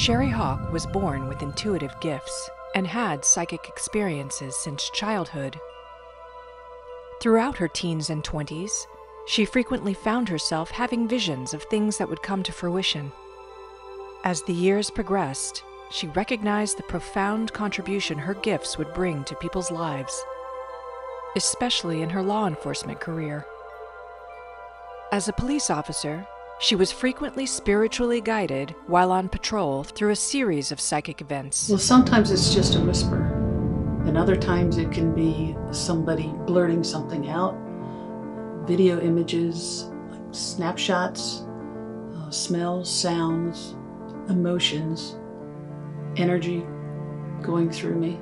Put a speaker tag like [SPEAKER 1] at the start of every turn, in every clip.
[SPEAKER 1] Sheri Hawk was born with intuitive gifts and had psychic experiences since childhood. Throughout her teens and 20s, she frequently found herself having visions of things that would come to fruition. As the years progressed, she recognized the profound contribution her gifts would bring to people's lives, especially in her law enforcement career. As a police officer, she was frequently spiritually guided while on patrol through a series of psychic events.
[SPEAKER 2] Well, sometimes it's just a whisper, and other times it can be somebody blurting something out, video images, like snapshots, uh, smells, sounds, emotions, energy going through me.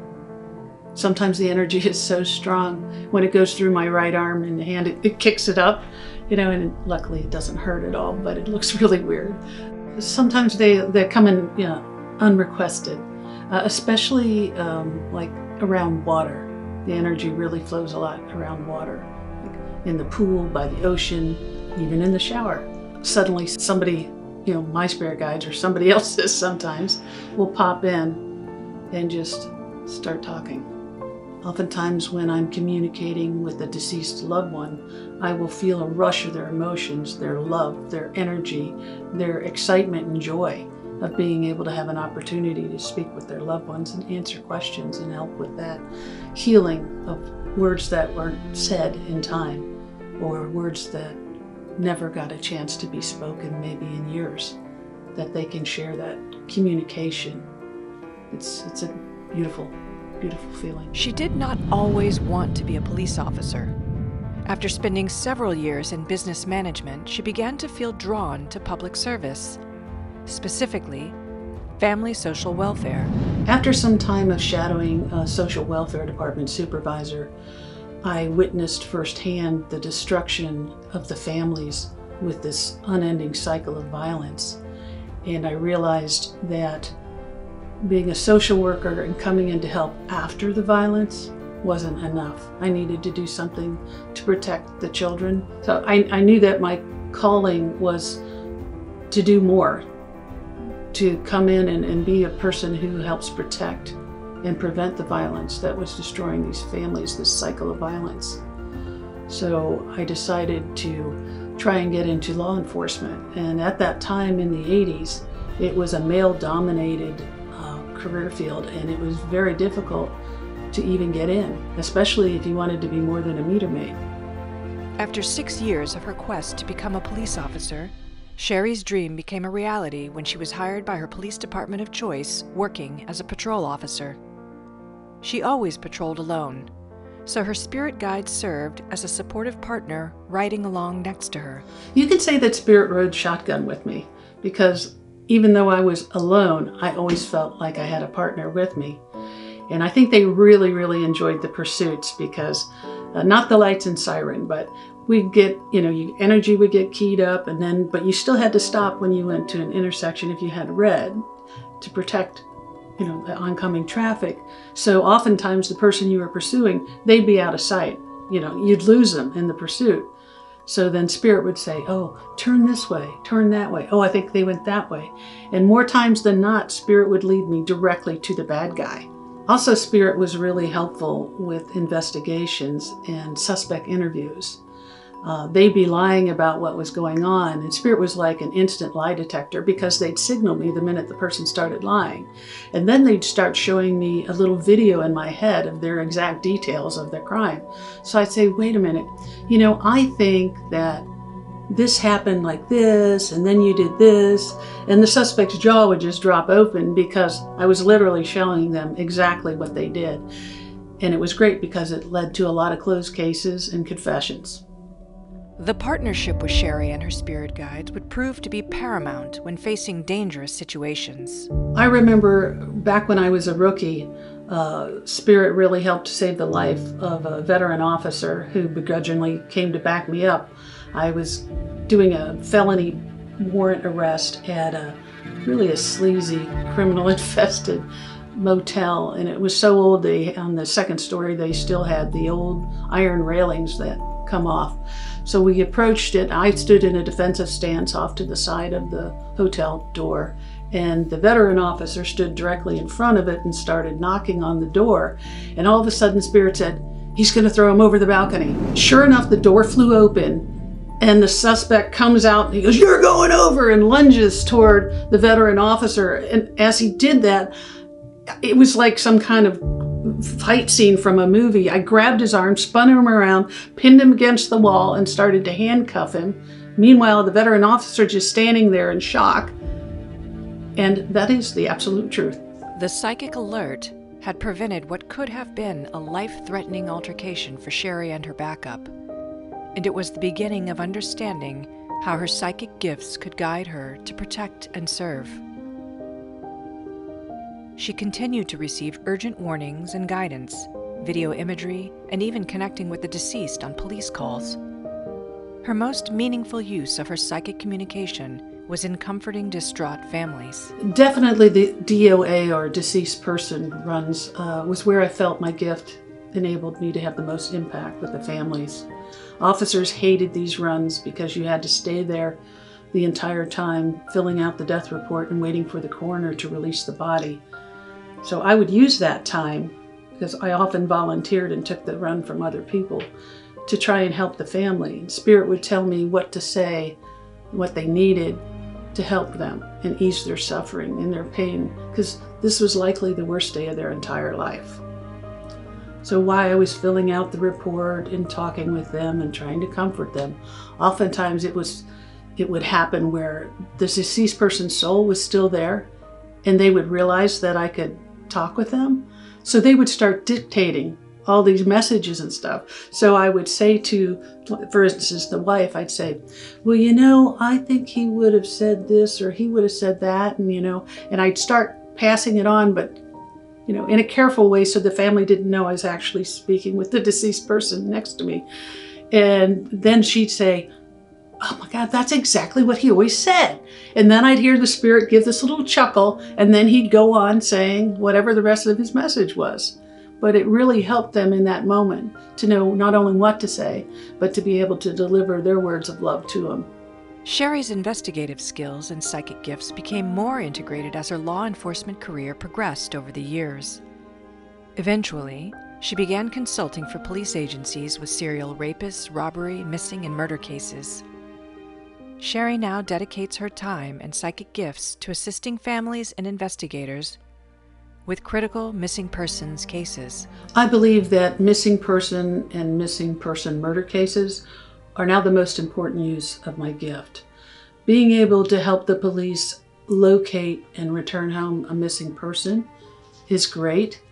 [SPEAKER 2] Sometimes the energy is so strong when it goes through my right arm and hand, it, it kicks it up you know, and luckily it doesn't hurt at all, but it looks really weird. Sometimes they, they come in, you know, unrequested, uh, especially um, like around water. The energy really flows a lot around water, like in the pool, by the ocean, even in the shower. Suddenly somebody, you know, my spirit guides or somebody else's sometimes will pop in and just start talking. Oftentimes, when I'm communicating with a deceased loved one, I will feel a rush of their emotions, their love, their energy, their excitement and joy of being able to have an opportunity to speak with their loved ones and answer questions and help with that healing of words that weren't said in time or words that never got a chance to be spoken, maybe in years, that they can share that communication. It's, it's a beautiful beautiful feeling.
[SPEAKER 1] She did not always want to be a police officer. After spending several years in business management, she began to feel drawn to public service, specifically family social welfare.
[SPEAKER 2] After some time of shadowing a social welfare department supervisor, I witnessed firsthand the destruction of the families with this unending cycle of violence. And I realized that being a social worker and coming in to help after the violence wasn't enough. I needed to do something to protect the children. So I, I knew that my calling was to do more, to come in and, and be a person who helps protect and prevent the violence that was destroying these families, this cycle of violence. So I decided to try and get into law enforcement. And at that time in the 80s, it was a male dominated career field, and it was very difficult to even get in, especially if you wanted to be more than a meter maid.
[SPEAKER 1] After six years of her quest to become a police officer, Sheri's dream became a reality when she was hired by her police department of choice working as a patrol officer. She always patrolled alone, so her spirit guide served as a supportive partner riding along next to her.
[SPEAKER 2] You could say that Spirit rode shotgun with me because even though I was alone, I always felt like I had a partner with me. And I think they really, really enjoyed the pursuits because uh, not the lights and siren, but we'd get, you know, energy would get keyed up and then, but you still had to stop when you went to an intersection if you had red to protect, you know, the oncoming traffic. So oftentimes the person you were pursuing, they'd be out of sight. You know, you'd lose them in the pursuit. So then Spirit would say, Oh, turn this way, turn that way. Oh, I think they went that way. And more times than not, Spirit would lead me directly to the bad guy. Also, Spirit was really helpful with investigations and suspect interviews uh, they'd be lying about what was going on. And Spirit was like an instant lie detector because they'd signal me the minute the person started lying. And then they'd start showing me a little video in my head of their exact details of their crime. So I'd say, wait a minute, you know, I think that this happened like this, and then you did this. And the suspect's jaw would just drop open because I was literally showing them exactly what they did. And it was great because it led to a lot of closed cases and confessions.
[SPEAKER 1] The partnership with Sheri and her spirit guides would prove to be paramount when facing dangerous situations.
[SPEAKER 2] I remember back when I was a rookie, uh, Spirit really helped save the life of a veteran officer who begrudgingly came to back me up. I was doing a felony warrant arrest at a really a sleazy, criminal infested motel, and it was so old. They on the second story they still had the old iron railings that come off. So we approached it. I stood in a defensive stance off to the side of the hotel door, And the veteran officer stood directly in front of it and started knocking on the door. And all of a sudden, Spirit said, He's going to throw him over the balcony. Sure enough, the door flew open and the suspect comes out and he goes, You're going over, and lunges toward the veteran officer. And as he did that, it was like some kind of fight scene from a movie. I grabbed his arm, spun him around, pinned him against the wall, and started to handcuff him. Meanwhile, the veteran officer just standing there in shock. And that is the absolute truth.
[SPEAKER 1] The psychic alert had prevented what could have been a life threatening altercation for Sheri and her backup. And it was the beginning of understanding how her psychic gifts could guide her to protect and serve. She continued to receive urgent warnings and guidance, video imagery, and even connecting with the deceased on police calls. Her most meaningful use of her psychic communication was in comforting distraught families.
[SPEAKER 2] Definitely, the DOA or deceased person runs uh, was where I felt my gift enabled me to have the most impact with the families. Officers hated these runs because you had to stay there the entire time, filling out the death report and waiting for the coroner to release the body. So I would use that time, because I often volunteered and took the run from other people, to try and help the family. Spirit would tell me what to say, what they needed to help them and ease their suffering and their pain, because this was likely the worst day of their entire life. So while I was filling out the report and talking with them and trying to comfort them, oftentimes it was it would happen where the deceased person's soul was still there and they would realize that I could talk with them. So they would start dictating all these messages and stuff. So I would say to, for instance, the wife, I'd say, Well, you know, I think he would have said this or he would have said that. And, you know, and I'd start passing it on, but, you know, in a careful way so the family didn't know I was actually speaking with the deceased person next to me. And then she'd say, oh my God, that's exactly what he always said. And then I'd hear the Spirit give this little chuckle, and then he'd go on saying whatever the rest of his message was. But it really helped them in that moment to know not only what to say, but to be able to deliver their words of love to him.
[SPEAKER 1] Sheri's investigative skills and psychic gifts became more integrated as her law enforcement career progressed over the years. Eventually, she began consulting for police agencies with serial rapists, robbery, missing, and murder cases. Sheri now dedicates her time and psychic gifts to assisting families and investigators with critical missing persons cases.
[SPEAKER 2] I believe that missing person and missing person murder cases are now the most important use of my gift. Being able to help the police locate and return home a missing person is great.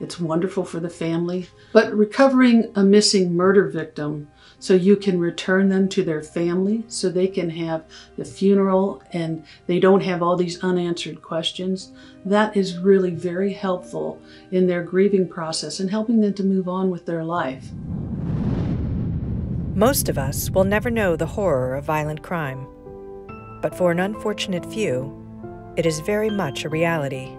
[SPEAKER 2] It's wonderful for the family. But recovering a missing murder victim so you can return them to their family so they can have the funeral and they don't have all these unanswered questions. That is really very helpful in their grieving process and helping them to move on with their life.
[SPEAKER 1] Most of us will never know the horror of violent crime, but for an unfortunate few, it is very much a reality.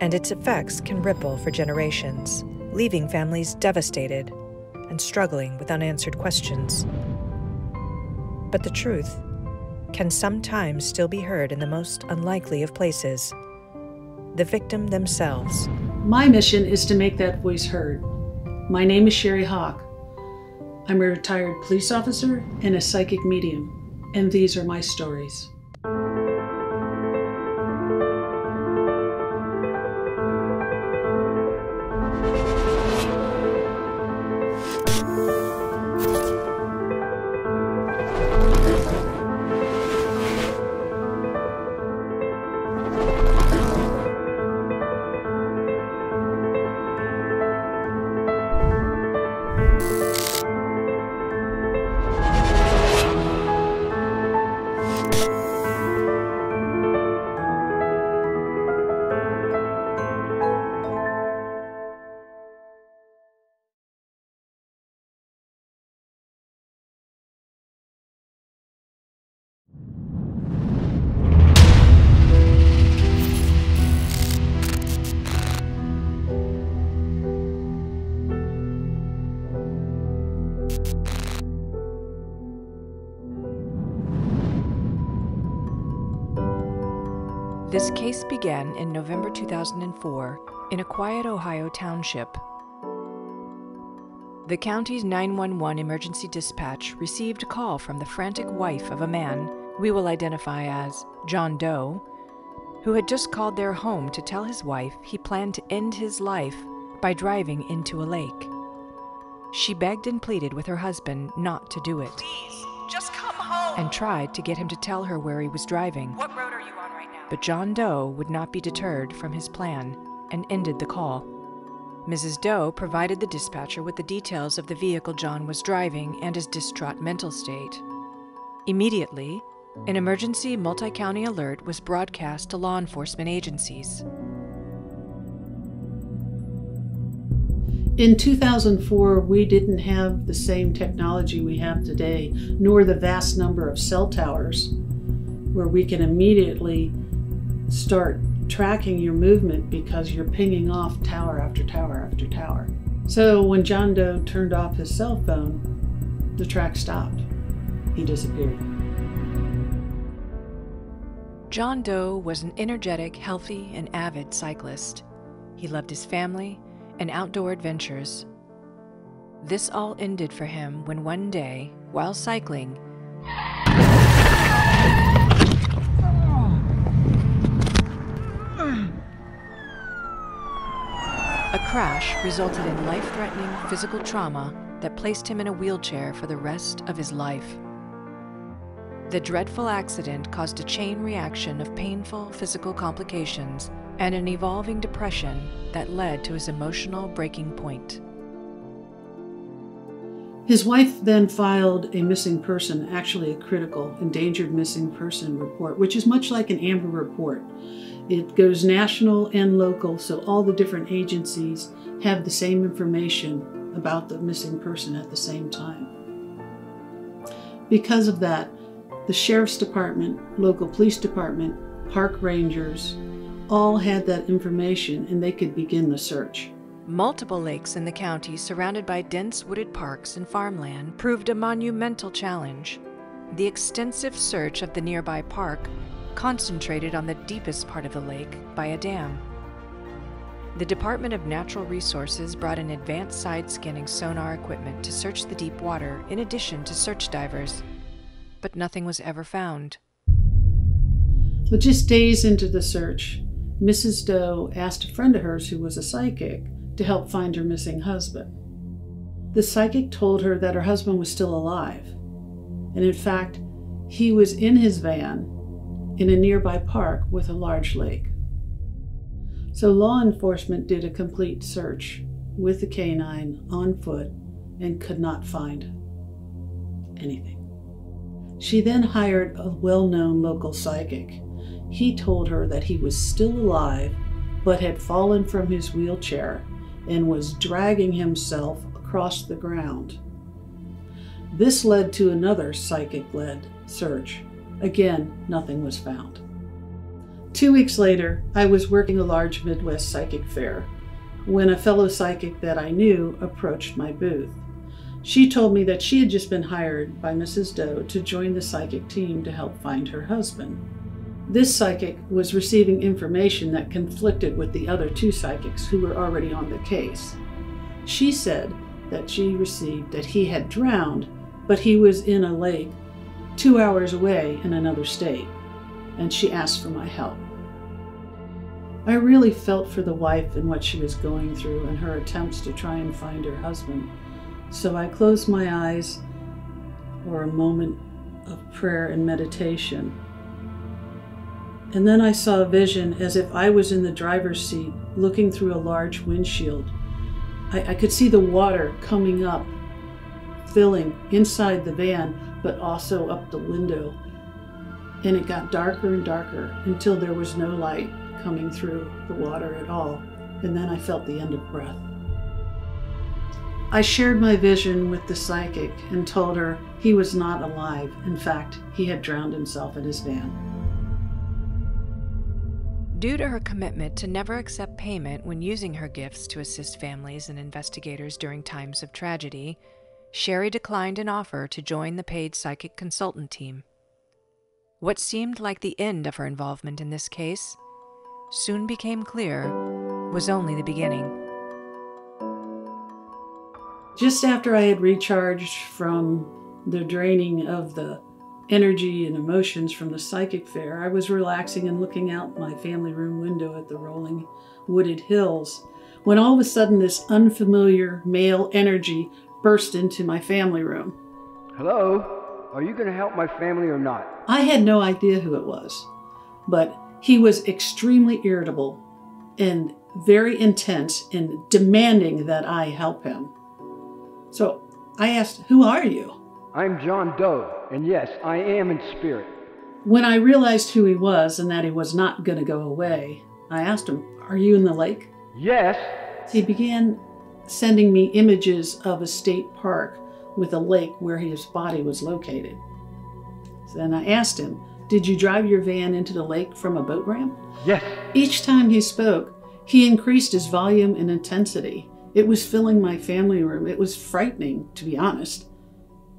[SPEAKER 1] And its effects can ripple for generations, leaving families devastated and struggling with unanswered questions. But the truth can sometimes still be heard in the most unlikely of places the victim themselves.
[SPEAKER 2] My mission is to make that voice heard. My name is Sheri Hawk. I'm a retired police officer and a psychic medium, and these are my stories.
[SPEAKER 1] Case began in November 2004 in a quiet Ohio township. The county's 911 emergency dispatch received a call from the frantic wife of a man we will identify as John Doe, who had just called their home to tell his wife he planned to end his life by driving into a lake. She begged and pleaded with her husband not to do it.
[SPEAKER 3] Please, just come home.
[SPEAKER 1] And tried to get him to tell her where he was driving.
[SPEAKER 3] What road
[SPEAKER 1] But John Doe would not be deterred from his plan and ended the call. Mrs. Doe provided the dispatcher with the details of the vehicle John was driving and his distraught mental state. Immediately, an emergency multi county alert was broadcast to law enforcement agencies.
[SPEAKER 2] In 2004, we didn't have the same technology we have today, nor the vast number of cell towers where we can immediately start tracking your movement because you're pinging off tower after tower after tower. So when John Doe turned off his cell phone, the track stopped. He disappeared.
[SPEAKER 1] John Doe was an energetic, healthy, and avid cyclist. He loved his family and outdoor adventures. This all ended for him when one day, while cycling, a crash resulted in life threatening physical trauma that placed him in a wheelchair for the rest of his life. The dreadful accident caused a chain reaction of painful physical complications and an evolving depression that led to his emotional breaking point.
[SPEAKER 2] His wife then filed a missing person, actually a critical endangered missing person report, which is much like an AMBER report. It goes national and local, so all the different agencies have the same information about the missing person at the same time. Because of that, the sheriff's department, local police department, park rangers, all had that information and they could begin the search.
[SPEAKER 1] Multiple lakes in the county, surrounded by dense wooded parks and farmland, proved a monumental challenge. The extensive search of the nearby park concentrated on the deepest part of the lake by a dam. The Department of Natural Resources brought in advanced side scanning sonar equipment to search the deep water in addition to search divers, but nothing was ever found.
[SPEAKER 2] But just days into the search, Mrs. Doe asked a friend of hers who was a psychic to help find her missing husband. The psychic told her that her husband was still alive, and in fact, he was in his van in a nearby park with a large lake. So law enforcement did a complete search with the canine on foot and could not find anything. She then hired a well known local psychic. He told her that he was still alive but had fallen from his wheelchair and was dragging himself across the ground. This led to another psychic led search. Again, nothing was found. Two weeks later, I was working a large Midwest psychic fair when a fellow psychic that I knew approached my booth. She told me that she had just been hired by Mrs. Doe to join the psychic team to help find her husband. This psychic was receiving information that conflicted with the other two psychics who were already on the case. She said that she received that he had drowned, but he was in a lake two hours away in another state, and she asked for my help. I really felt for the wife and what she was going through and her attempts to try and find her husband. So I closed my eyes for a moment of prayer and meditation. And then I saw a vision as if I was in the driver's seat looking through a large windshield. I, I could see the water coming up, filling inside the van, but also up the window. And it got darker and darker until there was no light coming through the water at all. And then I felt the end of breath. I shared my vision with the psychic and told her he was not alive. In fact, he had drowned himself in his van.
[SPEAKER 1] Due to her commitment to never accept payment when using her gifts to assist families and investigators during times of tragedy, Sheri declined an offer to join the paid psychic consultant team. What seemed like the end of her involvement in this case soon became clear was only the beginning.
[SPEAKER 2] Just after I had recharged from the draining of the energy and emotions from the psychic fair, I was relaxing and looking out my family room window at the rolling wooded hills when all of a sudden this unfamiliar male energy burst into my family room.
[SPEAKER 4] Hello? Are you going to help my family or not?
[SPEAKER 2] I had no idea who it was, but he was extremely irritable and very intense in demanding that I help him. So I asked, Who are you?
[SPEAKER 4] I'm John Doe, and yes, I am in spirit.
[SPEAKER 2] When I realized who he was and that he was not going to go away, I asked him, Are you in the lake?
[SPEAKER 4] Yes.
[SPEAKER 2] He began sending me images of a state park with a lake where his body was located. Then I asked him, Did you drive your van into the lake from a boat ramp?
[SPEAKER 4] Yes.
[SPEAKER 2] Each time he spoke, he increased his volume and intensity. It was filling my family room. It was frightening, to be honest.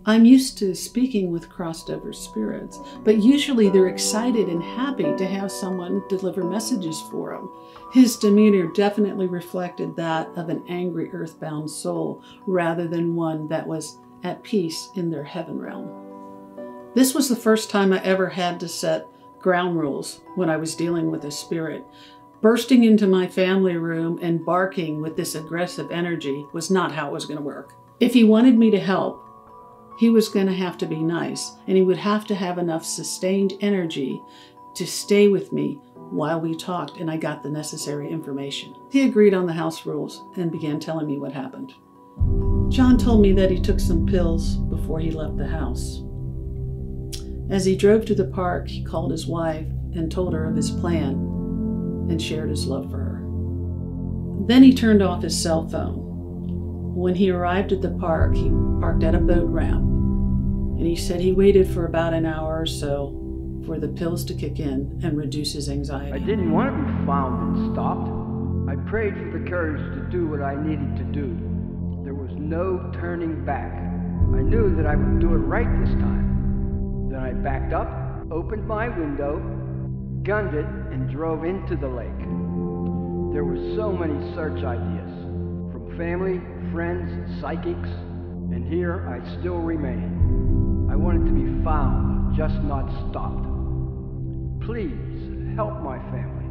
[SPEAKER 2] I'm used to speaking with crossed over spirits, but usually they're excited and happy to have someone deliver messages for them. His demeanor definitely reflected that of an angry earthbound soul rather than one that was at peace in their heaven realm. This was the first time I ever had to set ground rules when I was dealing with a spirit. Bursting into my family room and barking with this aggressive energy was not how it was going to work. If he wanted me to help, he was going to have to be nice, and he would have to have enough sustained energy to stay with me while we talked and I got the necessary information. He agreed on the house rules and began telling me what happened. John told me that he took some pills before he left the house. As he drove to the park, he called his wife and told her of his plan and shared his love for her. Then he turned off his cell phone. When he arrived at the park, he parked at a boat ramp and he said he waited for about an hour or so for the pills to kick in and reduce his anxiety.
[SPEAKER 4] I didn't want to be found and stopped. I prayed for the courage to do what I needed to do. There was no turning back. I knew that I would do it right this time. Then I backed up, opened my window, gunned it, and drove into the lake. There were so many search ideas from family, friends, psychics, and here I still remain. I wanted to be found, just not stopped. Please help my family.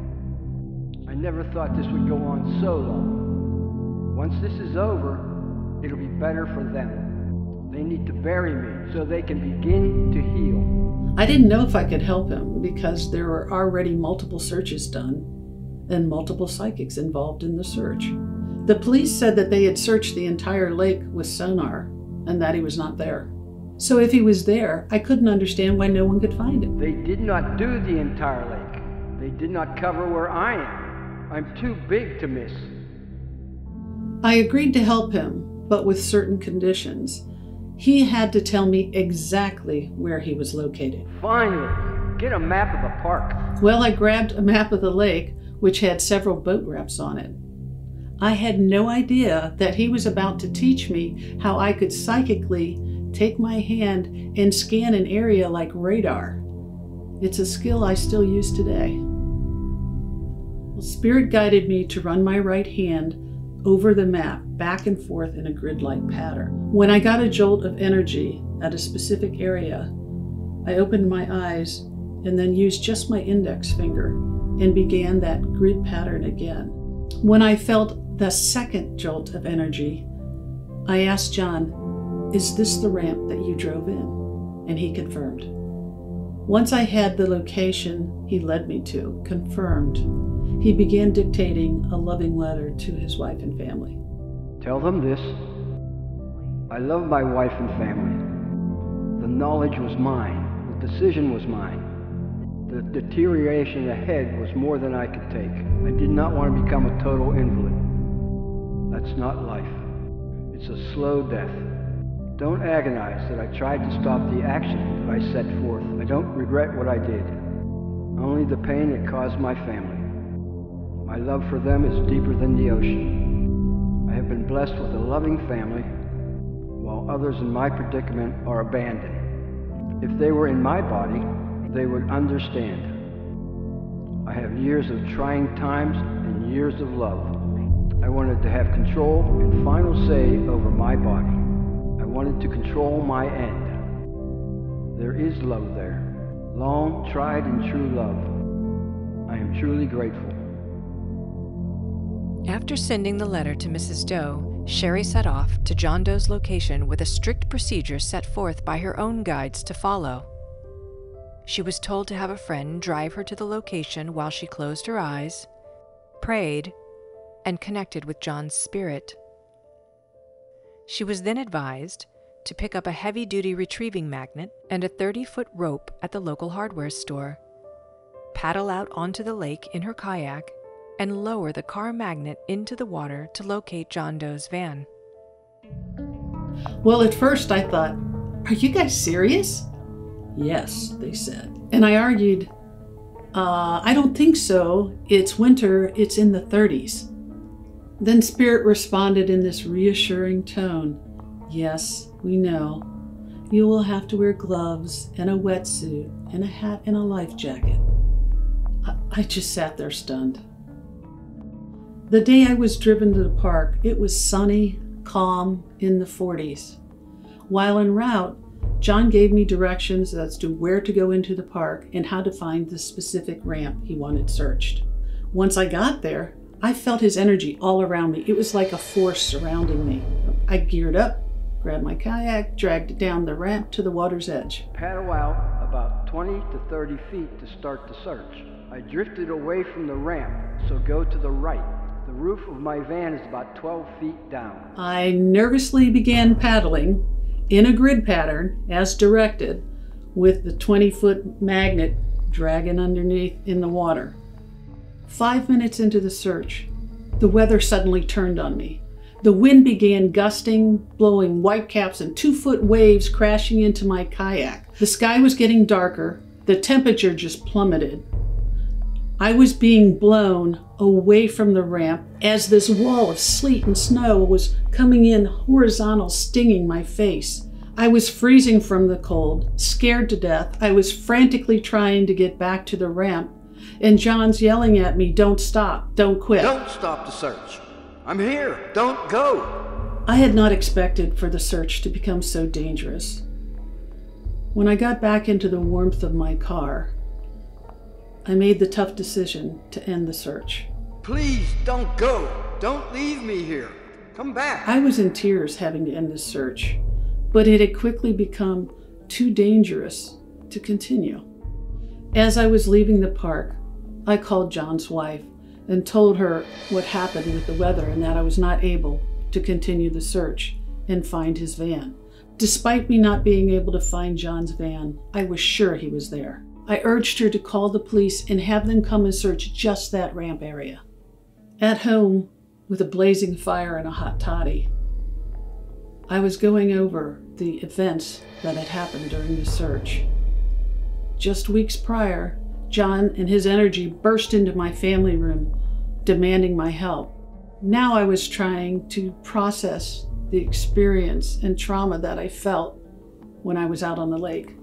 [SPEAKER 4] I never thought this would go on so long. Once this is over, it'll be better for them. They need to bury me so they can begin to heal.
[SPEAKER 2] I didn't know if I could help him because there were already multiple searches done and multiple psychics involved in the search. The police said that they had searched the entire lake with sonar and that he was not there. So if he was there, I couldn't understand why no one could find him.
[SPEAKER 4] They did not do the entire lake. They did not cover where I am. I'm too big to miss.
[SPEAKER 2] I agreed to help him, but with certain conditions. He had to tell me exactly where he was located.
[SPEAKER 4] Finally, get a map of the park.
[SPEAKER 2] Well, I grabbed a map of the lake, which had several boat ramps on it. I had no idea that he was about to teach me how I could psychically take my hand and scan an area like radar. It's a skill I still use today. Well, Spirit guided me to run my right hand over the map back and forth in a grid like pattern. When I got a jolt of energy at a specific area, I opened my eyes and then used just my index finger and began that grid pattern again. When I felt the second jolt of energy, I asked John, Is this the ramp that you drove in? And he confirmed. Once I had the location he led me to confirmed, he began dictating a loving letter to his wife and family.
[SPEAKER 4] Tell them this. I love my wife and family. The knowledge was mine. The decision was mine. The deterioration ahead was more than I could take. I did not want to become a total invalid. That's not life. It's a slow death. Don't agonize that I tried to stop the action that I set forth. I don't regret what I did. Only the pain it caused my family. My love for them is deeper than the ocean. I have been blessed with a loving family, while others in my predicament are abandoned. If they were in my body, they would understand. I have years of trying times and years of love. I wanted to have control and final say over my body. Wanted to control my end. There is love there. Long, tried, and true love. I am truly grateful.
[SPEAKER 1] After sending the letter to Mrs. Doe, Sheri set off to John Doe's location with a strict procedure set forth by her own guides to follow. She was told to have a friend drive her to the location while she closed her eyes, prayed, and connected with John's spirit. She was then advised to pick up a heavy duty retrieving magnet and a 30 foot rope at the local hardware store, paddle out onto the lake in her kayak, and lower the car magnet into the water to locate John Doe's van.
[SPEAKER 2] Well, at first I thought, Are you guys serious? Yes, they said. And I argued, uh, I don't think so. It's winter, it's in the 30s. Then Spirit responded in this reassuring tone Yes, we know. You will have to wear gloves and a wetsuit and a hat and a life jacket. I, I just sat there stunned. The day I was driven to the park, it was sunny, calm, in the 40s. While en route, John gave me directions as to where to go into the park and how to find the specific ramp he wanted searched. Once I got there, I felt his energy all around me. It was like a force surrounding me. I geared up, grabbed my kayak, dragged it down the ramp to the water's edge.
[SPEAKER 4] Paddle out about 20 to 30 feet to start the search. I drifted away from the ramp, so go to the right. The roof of my van is about 12 feet down.
[SPEAKER 2] I nervously began paddling in a grid pattern as directed with the 20 foot magnet dragging underneath in the water. Five minutes into the search, the weather suddenly turned on me. The wind began gusting, blowing whitecaps and two foot waves crashing into my kayak. The sky was getting darker. The temperature just plummeted. I was being blown away from the ramp as this wall of sleet and snow was coming in horizontal, stinging my face. I was freezing from the cold, scared to death. I was frantically trying to get back to the ramp, and John's yelling at me, Don't stop, don't quit.
[SPEAKER 4] Don't stop the search. I'm here. Don't go.
[SPEAKER 2] I had not expected for the search to become so dangerous. When I got back into the warmth of my car, I made the tough decision to end the search.
[SPEAKER 4] Please don't go. Don't leave me here. Come back.
[SPEAKER 2] I was in tears having to end the search, but it had quickly become too dangerous to continue. As I was leaving the park, I called John's wife and told her what happened with the weather and that I was not able to continue the search and find his van. Despite me not being able to find John's van, I was sure he was there. I urged her to call the police and have them come and search just that ramp area. At home, with a blazing fire and a hot toddy, I was going over the events that had happened during the search. Just weeks prior, John and his energy burst into my family room, demanding my help. Now I was trying to process the experience and trauma that I felt when I was out on the lake.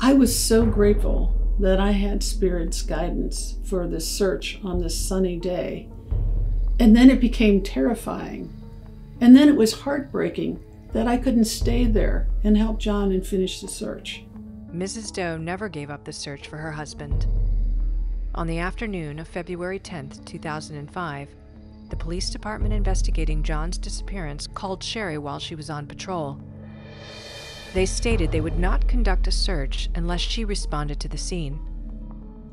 [SPEAKER 2] I was so grateful that I had Spirit's guidance for this search on this sunny day. And then it became terrifying. And then it was heartbreaking that I couldn't stay there and help John and finish the search.
[SPEAKER 1] Mrs. Doe never gave up the search for her husband. On the afternoon of February 10, 2005, the police department investigating John's disappearance called Sheri while she was on patrol. They stated they would not conduct a search unless she responded to the scene.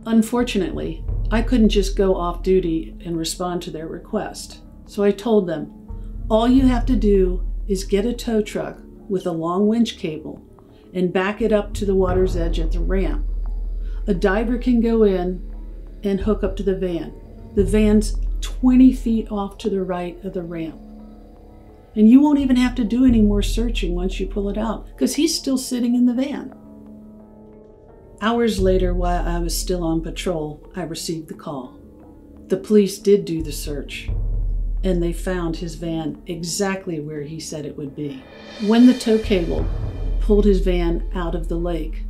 [SPEAKER 2] Unfortunately, I couldn't just go off duty and respond to their request. So I told them, all you have to do is get a tow truck with a long winch cable and back it up to the water's edge at the ramp. A diver can go in and hook up to the van. The van's 20 feet off to the right of the ramp. And you won't even have to do any more searching once you pull it out because he's still sitting in the van. Hours later, while I was still on patrol, I received the call. The police did do the search, and they found his van exactly where he said it would be. When the tow cable pulled his van out of the lake,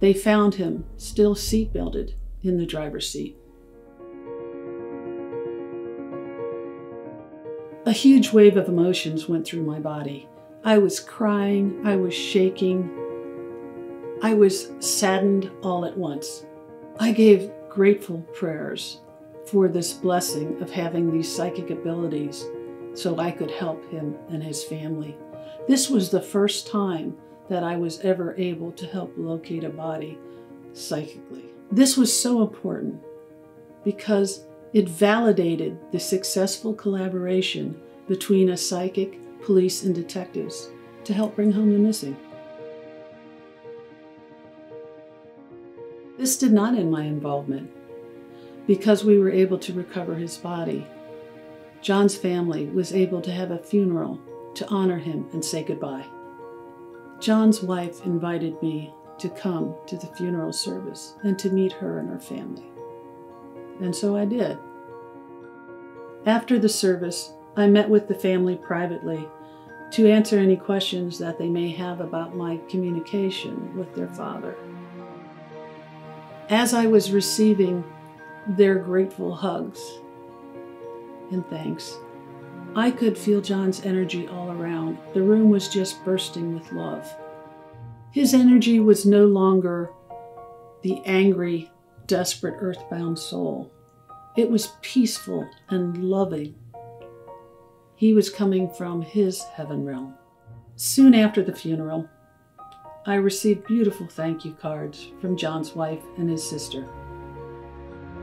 [SPEAKER 2] they found him still seatbelted in the driver's seat. A huge wave of emotions went through my body. I was crying, I was shaking, I was saddened all at once. I gave grateful prayers for this blessing of having these psychic abilities so I could help him and his family. This was the first time that I was ever able to help locate a body psychically. This was so important because it validated the successful collaboration between a psychic, police, and detectives to help bring home the missing. This did not end my involvement because we were able to recover his body. John's family was able to have a funeral to honor him and say goodbye. John's wife invited me to come to the funeral service and to meet her and her family. And so I did. After the service, I met with the family privately to answer any questions that they may have about my communication with their father. As I was receiving their grateful hugs and thanks, I could feel John's energy all around. The room was just bursting with love. His energy was no longer the angry, desperate, earthbound soul. It was peaceful and loving. He was coming from his heaven realm. Soon after the funeral, I received beautiful thank you cards from John's wife and his sister.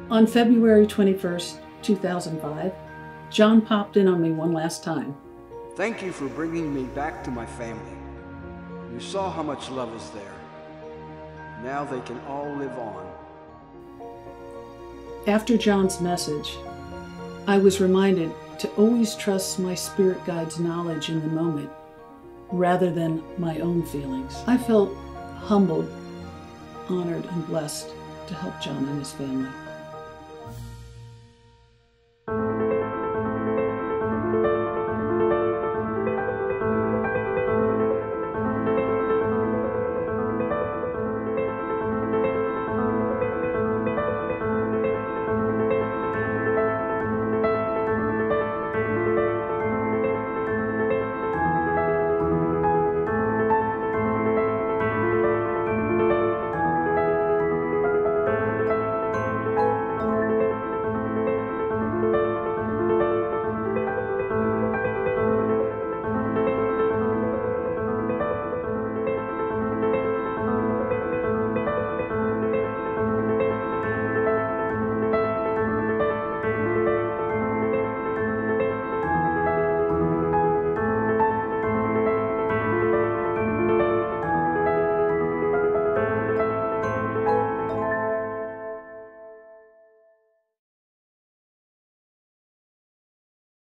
[SPEAKER 2] On February 21st, 2005, John popped in on me one last time.
[SPEAKER 4] Thank you for bringing me back to my family. You saw how much love is there. Now they can all live on.
[SPEAKER 2] After John's message, I was reminded to always trust my spirit guide's knowledge in the moment rather than my own feelings. I felt humbled, honored, and blessed to help John and his family.